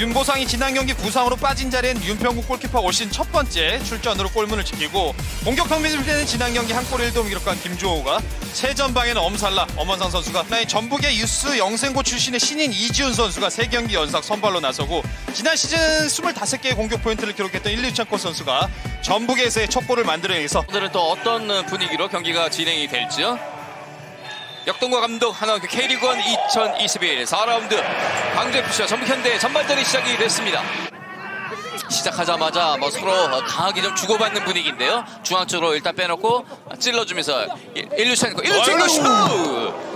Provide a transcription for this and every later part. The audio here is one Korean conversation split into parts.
윤보상이 지난 경기 부상으로 빠진 자리엔 윤평국 골키퍼 올 시즌 첫 번째 출전으로 골문을 지키고 공격 평균일 때는 지난 경기 한 골 1도움 기록한 김주호가 새 전방에는 엄살라 엄원상 선수가 나의 전북의 유스 영생고 출신의 신인 이지훈 선수가 세 경기 연속 선발로 나서고 지난 시즌 25개의 공격 포인트를 기록했던 일류찬코 선수가 전북에서의 첫 골을 만들어내서 오늘은 또 어떤 분위기로 경기가 진행이 될지요? 역동과 감독 하나원큐 K리그1 2021 4라운드 광주FC와 전북현대 전반전이 시작이 됐습니다. 시작하자마자 뭐 서로 강하게 좀 주고받는 분위기인데요. 중앙 쪽으로 일단 빼놓고 찔러주면서 일루첸코 일루첸코 슛!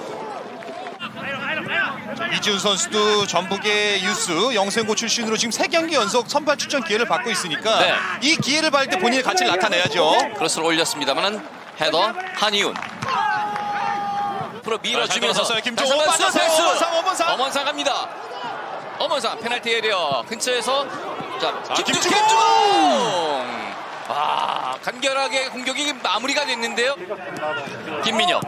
이지훈 선수도 전북의 유스 영생고 출신으로 지금 세 경기 연속 선발 출전 기회를 받고 있으니까 네. 이 기회를 받을 때 본인의 가치를 나타내야죠. 크로스를 올렸습니다만은 헤더 한희훈 앞으로 밀어주면서. 김종우. 패스. 엄원상, 엄원상. 엄원상 갑니다 엄원상 페널티 에리어 근처에서 자, 자, 김주, 김주공! 아 간결하게 공격이 마무리가 됐는데요 김민혁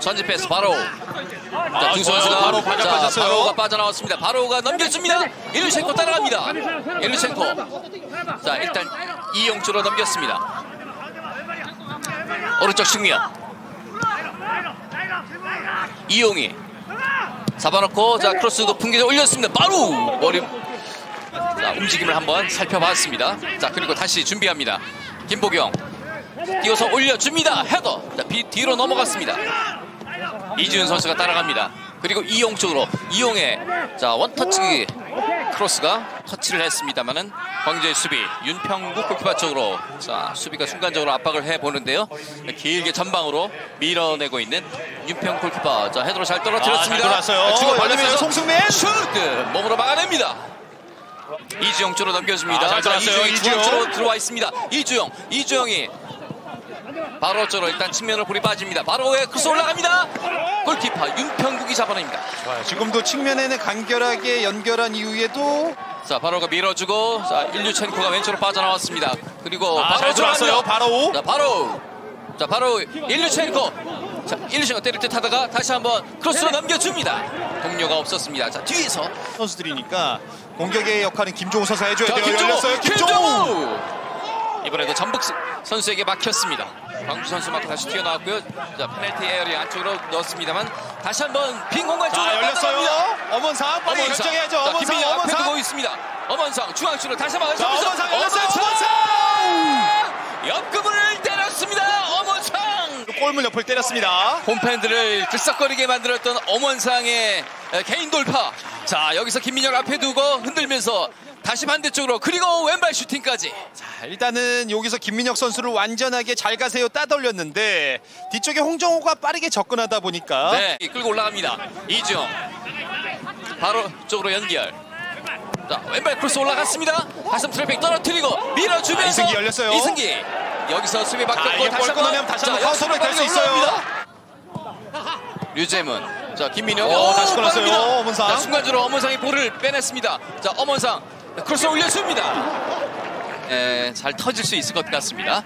전진 패스 바로 자, 두 좋아요. 선수가 바로 바로 자, 빠졌어요. 바로우가 빠져나왔습니다 바로우가 넘겨줍니다 일류첸코 따라갑니다 일류첸코 자 일단 이용 쪽으로 넘겼습니다 오른쪽 측면 이용이 잡아놓고 자 크로스 높게 올렸습니다. 바로우! 머리. 자 움직임을 한번 살펴봤습니다. 자 그리고 다시 준비합니다. 김보경. 뛰어서 올려줍니다. 헤더. 자 비, 뒤로 넘어갔습니다. 이지훈 선수가 따라갑니다. 그리고 이용 쪽으로 이용의 자 원터치 크로스가 터치를 했습니다만은 광주의 수비. 윤평국 골키퍼 쪽으로. 자 수비가 순간적으로 압박을 해 보는데요. 길게 전방으로 밀어내고 있는 윤평국 골키퍼. 자 헤드로 잘 떨어뜨렸습니다. 아, 잘 돌았어요. 주고 받으면서 송승민. 슛! 몸으로 막아냅니다. 이주용 쪽으로 넘겨줍니다. 아, 잘 자, 중앙 이주용. 쪽으로 들어와 있습니다. 이주용 이주용이 바로우 쪽으로 일단 측면으로 볼이 빠집니다 바로우 에 크로스 올라갑니다 골키퍼 윤평국이 잡아냅니다 좋아요. 지금도 측면에는 간결하게 연결한 이후에도 자 바로가 밀어주고 자 일류첸코가 왼쪽으로 빠져나왔습니다 그리고 아, 바로 잘 들어왔어요. 바로. 자 바로 자 바로 일류첸코 자 일류첸코 때릴 듯 하다가 다시 한번 크로스로 넘겨줍니다 동료가 없었습니다 자 뒤에서 선수들이니까 공격의 역할은 김종우 선수가 해줘야 자 돼요. 김종우 열렸어요. 김종우. 김종우 이번에도 전북 스- 선수에게 막혔습니다 광주 선수 맞고 다시 튀어나왔고요 자 페널티 에어리어 안쪽으로 넣었습니다만 다시 한번 빈 공간 쪽으로 자 열렸어요. 엄원상 빨리 엄원상. 결정해야죠. 자, 김민희 앞에. 두고 있습니다. 엄원상 중앙쪽으로 다시 한번 자, 접어서 엄원상 열렸어요. 옆구멍을 때렸습니다. 엄원상 골문 옆을 때렸습니다. 홈팬들을 들썩거리게 만들었던 엄원상의 개인 돌파. 자 여기서 김민혁 앞에 두고 흔들면서 다시 반대쪽으로 그리고 왼발 슈팅까지. 자, 일단은 여기서 김민혁 선수를 완전하게 잘 가세요 따돌렸는데 뒤쪽에 홍정호가 빠르게 접근하다 보니까 네 끌고 올라갑니다. 이주용 바로우 쪽으로 연결. 자 왼발 크로스 올라갔습니다. 가슴 트래핑 떨어뜨리고 밀어주면서 아, 이승기 열렸어요. 이승기 여기서 수비 자, 바뀌었고 골 끊어내면 다시 한번 카운터어택 될수 있어요. 류재문 자 김민혁 어, 다시 빠릅니다. 끊었어요. 엄원상. 자, 순간적으로 엄원상이 볼을 빼냈습니다. 자 엄원상 크로스 올렸습니다. 에, 잘 터질 수 있을 것 같습니다.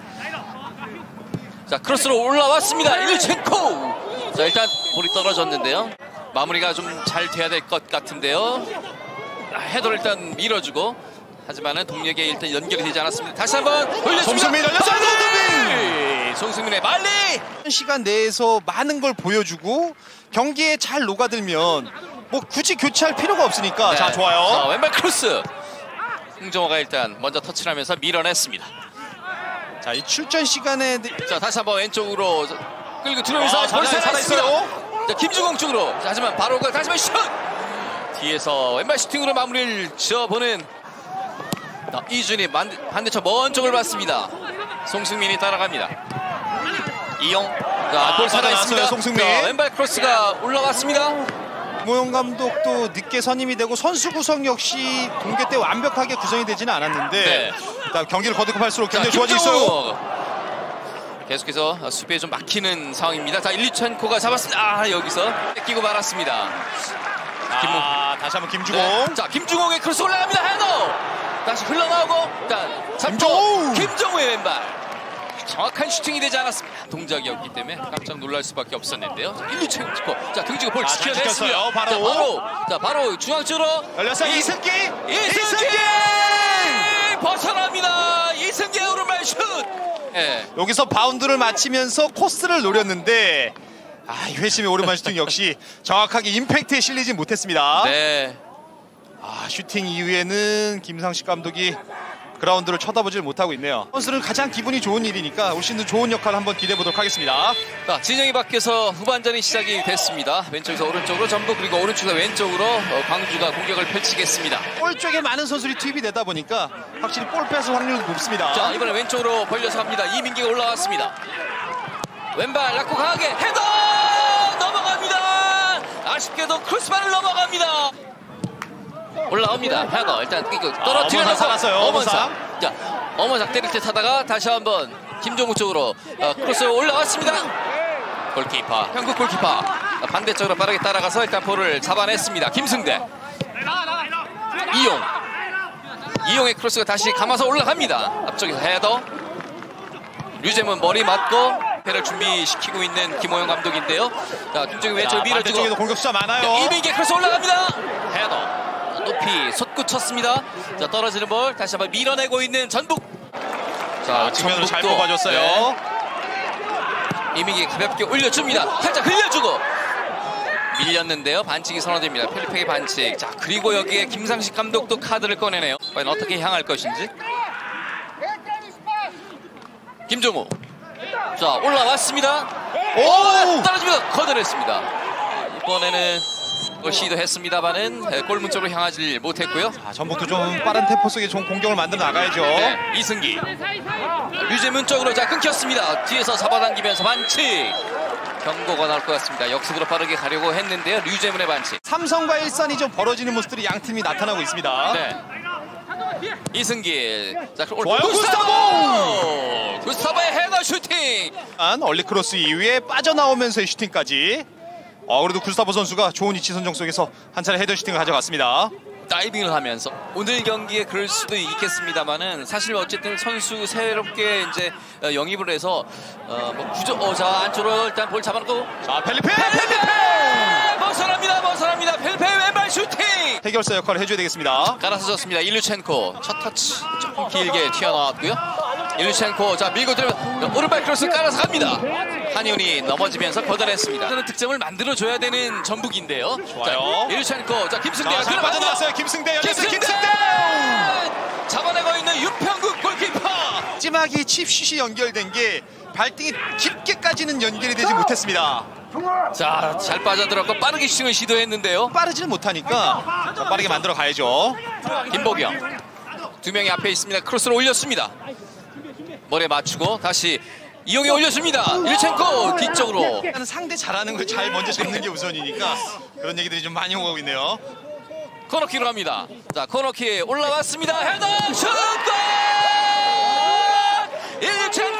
자 크로스로 올라왔습니다. 일첸코. 자 일단 볼이 떨어졌는데요. 마무리가 좀 잘 돼야 될 것 같은데요. 아, 헤더를 일단 밀어주고 하지만은 동력에 일단 연결이 되지 않았습니다. 다시 한번 돌렸습니다. 송승민. 송승민! 송승민의 말리. 시간 내에서 많은 걸 보여주고 경기에 잘 녹아들면 뭐 굳이 교체할 필요가 없으니까 네. 자 좋아요. 자, 왼발 크로스. 홍정호가 일단 먼저 터치를 하면서 밀어냈습니다. 자 이 출전 시간에 자 다시 한번 왼쪽으로 끌고 들어오면서 아, 볼 살아- 살아있습니다. 살아있어요. 자 김주공 쪽으로. 자, 하지만 바로우가 다시 한번 슛. 뒤에서 왼발 슈팅으로 마무리를 지어보는 자, 이준이 만- 반대쪽 먼 쪽을 봤습니다. 송승민이 따라갑니다. 이용. 자, 아, 볼 살아있습니다. 받아놨어요, 송승민. 자, 왼발 크로스가 올라왔습니다. 김호영 감독도 늦게 선임이 되고 선수 구성 역시 동계 때 완벽하게 구성이 되지는 않았는데 네. 자, 경기를 거듭할수록 자, 굉장히 좋아지고 있어요. 김종우. 계속해서 수비에 좀 막히는 상황입니다. 자, 일류첸코가 잡았습니다. 아, 여기서 뺏기고 말았습니다. 김모. 아, 다시 한번 김주공. 네. 자, 김주공의 크로스 올라갑니다. 헤더. 다시 흘러나오고 일단 김종우! 김종우의 왼발. 정확한 슈팅이 되지 않았습니다. 동작이었기 때문에 깜짝 놀랄 수밖에 없었는데요. 일류첸코. 자, 등지고 볼 아. 지켰어요. 바로우. 자, 바로우 자, 바로 중앙 쪽으로 열렸어요. 이- 이승기! 이승기! 벗어납니다. 이승기의 오른발 슛. 예. 여기서 바운드를 맞히면서 코스를 노렸는데 아, 이 회심의 오른발 슈팅 역시 정확하게 임팩트에 실리지 못했습니다. 네. 아, 슈팅 이후에는 김상식 감독이 그라운드를 쳐다보질 못하고 있네요. 선수는 가장 기분이 좋은 일이니까 올 시즌 좋은 역할 한번 기대해 보도록 하겠습니다. 자, 진영이 바뀌어서 후반전이 시작이 됐습니다. 왼쪽에서 오른쪽으로 전북 그리고 오른쪽에서 왼쪽으로 어, 광주가 공격을 펼치겠습니다. 볼 쪽에 많은 선수들이 투입이 되다 보니까 확실히 볼 패스 확률도 높습니다. 자, 이번에 왼쪽으로 벌려서 갑니다. 이민기가 올라왔습니다. 왼발 낙고 강하게 헤더 넘어갑니다. 아쉽게도 크로스바를 넘어갑니다. 올라옵니다. 헤더 일단 이거 떨어뜨려 엄원상. 자, 엄원상 때릴 듯 하다가 다시 한번 김종우 쪽으로 어, 크로스 올라왔습니다. 골키퍼 한국 골키퍼 자, 반대쪽으로 빠르게 따라가서 일단 볼을 잡아냈습니다. 김승대 이용 이용의 크로스가 다시 감아서 올라갑니다. 앞쪽에서 헤더. 류재문 머리 맞고 패를 준비시키고 있는 김호영 감독인데요. 자, 김정희 왼쪽 자, 밀어주고 반대쪽에도 공격 숫자 많아요. 이민기 크로스 올라갑니다. 헤더. 높이 솟구쳤습니다. 자, 떨어지는 볼 다시 한번 밀어내고 있는 전북. 자, 잘 전북도, 뽑아줬어요. 네, 이민기 가볍게 올려줍니다. 살짝 흘려주고 밀렸는데요. 반칙이 선언됩니다. 펠리페의 반칙. 자 그리고 여기에 김상식 감독도 카드를 꺼내네요. 과연 어떻게 향할 것인지. 김종우. 자 올라왔습니다. 오! 떨어집니다. 걷어냈습니다. 이번에는 또 시도했습니다만은 네, 골문 쪽으로 향하지 못했고요. 아, 전북도 좀 빠른 템포 속에 좋은 공격을 만들어 나가야죠. 네, 이승기. 류재문 쪽으로 자 끊겼습니다. 뒤에서 잡아당기면서 반칙. 경고가 나올 것 같습니다. 역습으로 빠르게 가려고 했는데요. 류재문의 반칙. 삼성과 일선이 좀 벌어지는 모습들이 양 팀이 나타나고 있습니다. 네. 이승기. 자, 그럼 좋아요, 구스타보! 구스타보의 헤더 슈팅. 한 early 크로스 이후에 빠져나오면서의 슈팅까지. 어, 그래도 구스타보 선수가 좋은 위치 선정 속에서 한 차례 헤더 슈팅을 가져갔습니다. 다이빙을 하면서 오늘 경기에 그럴 수도 있겠습니다만은 사실 어쨌든 선수 새롭게 이제 어, 영입을 해서 어, 뭐 구조 어자 안쪽으로 일단 볼 잡아놓고. 자, 펠리페! 펠페! 벗어납니다 벗어납니다. 펠페 왼발 슈팅! 해결사 역할을 해줘야 되겠습니다. 깔아서 졌습니다. 일루첸코. 첫 터치. 조금 길게 튀어나왔고요. 일루첸코. 자 밀고 들어면 오른발 크로스 깔아서 갑니다 한이훈이 넘어지면서 저는 득점을 만들어줘야 되는 전북인데요 좋아요. 자, 일루첸코 자 김승대가 자. 빠져나왔어요. 김승대 열렸어요. 김승대! 김승대! 잡아내고 있는 윤평국 골키퍼 마지막에 칩슛이 연결된 게 발등이 깊게까지는 연결이 되지 못했습니다. 자 잘 빠져들었고 빠르게 슈팅을 시도했는데요 빠르지는 못하니까 자, 빠르게 만들어 가야죠. 김보경 두 명이 앞에 있습니다 크로스를 올렸습니다 머리에 맞추고 다시 이용이 올려줍니다. 일첸코 뒤쪽으로. 상대 잘하는 걸 잘 먼저 잡는 게 우선이니까 그런 얘기들이 좀 많이 오고 있네요. 코너킥으로 합니다. 자 코너킥 올라왔습니다. 헤더 슛골! 일첸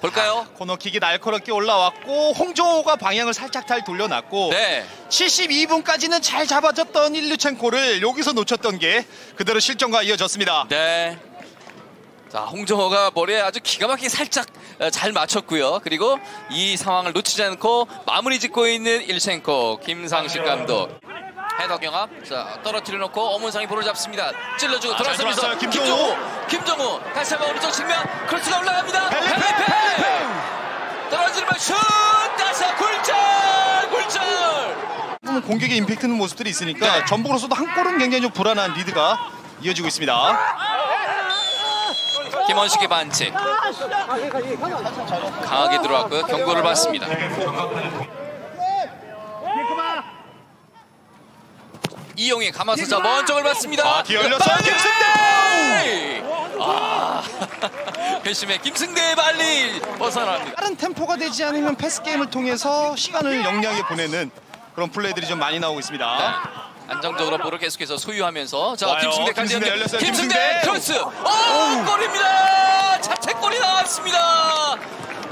볼까요? 코너킥이 날카롭게 올라왔고 홍종호가 방향을 살짝 잘 돌려놨고 네 72분까지는 잘 잡아줬던 일류첸코를 여기서 놓쳤던 게 그대로 실점과 이어졌습니다. 네. 자, 홍정호가 머리에 아주 기가 막히게 살짝 어, 잘 맞췄고요. 그리고 이 상황을 놓치지 않고 마무리 짓고 있는 일첸코 김상식 감독. 경합. 자, 떨어뜨려 놓고 어문상이 볼을 잡습니다. 찔러주고 아, 잘 돌아서면서 김종우. 김종우. 다시 한번 오른쪽 측면 크로스가 올라갑니다. 펠리페! 떨어지는 발 슛! 다시 굴절! 굴절! 보면 공격에 임팩트는 모습들이 있으니까 네. 전북으로서도 한 골은 굉장히 좀 불안한 리드가 이어지고 있습니다. 김원식의 반칙. 강하게 들어왔고요. 경고를 받습니다. 이용이 감아서 자 먼쪽을 봤습니다. 아, 뒤에 열렸어요. 빨리! 김승대! 아, 회심의 김승대의 발리 벗어납니다. 빠른 템포가 되지 않으면 패스 게임을 통해서 시간을 영리하게 보내는 그런 플레이들이 좀 많이 나오고 있습니다. 안정적으로 볼을 계속해서 소유하면서 자 좋아요. 김승대 간지 김승대 연결. 열렸어요. 김승대 김승대! 크로스 오 골입니다 자책골이 나왔습니다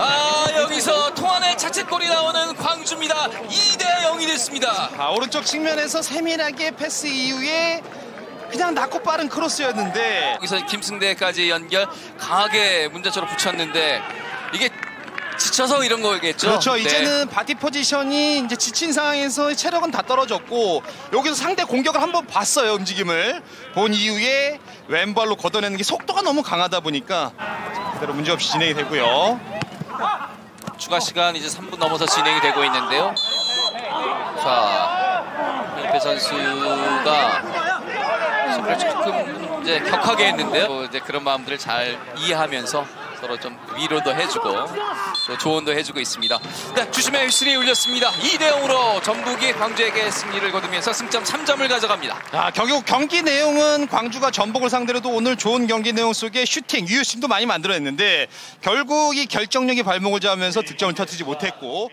아 여기서 통한의 자책골이 나오는 광주입니다. 2대 0이 됐습니다. 아, 오른쪽 측면에서 세밀하게 패스 이후에 그냥 낮고 빠른 크로스였는데 여기서 김승대까지 연결 강하게 문제처럼 붙였는데 이게 지쳐서 이런 거겠죠? 그렇죠. 네. 이제는 body position이 이제 지친 상황에서 체력은 다 떨어졌고 여기서 상대 공격을 한번 봤어요 움직임을 본 이후에 왼발로 걷어내는 게 속도가 너무 강하다 보니까 그대로 문제없이 진행이 되고요. 추가 시간 이제 3분 넘어서 진행이 되고 있는데요. 자, 옆에 선수가 조금 이제 격하게 했는데요. 또 이제 그런 마음들을 잘 이해하면서 서로 좀 위로도 해주고 또 조언도 해주고 있습니다. 네, 주심의 휘슬이 울렸습니다. 2대 0으로 전북이 광주에게 승리를 거두면서 승점 3점을 가져갑니다. 아, 결국 경기 내용은 광주가 전북을 상대로도 오늘 좋은 경기 내용 속에 슈팅, 유효심도 많이 만들어냈는데 결국 이 결정력이 발목을 잡으면서 득점을 터뜨리지 못했고